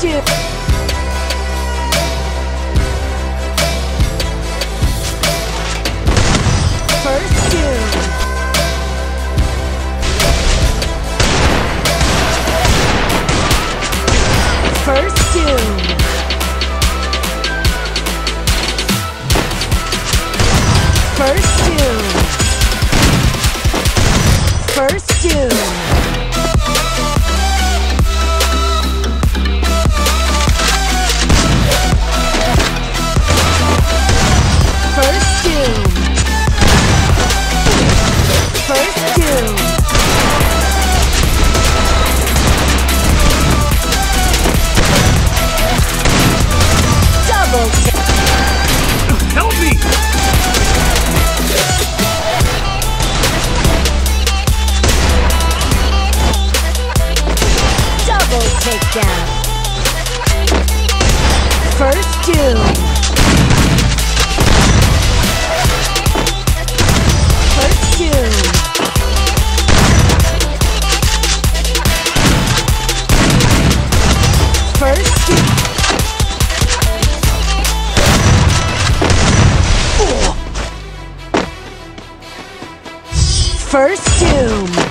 do. First do. First Doom! First Doom! First Doom! Down. First Doom. First Doom. First Doom. First Doom.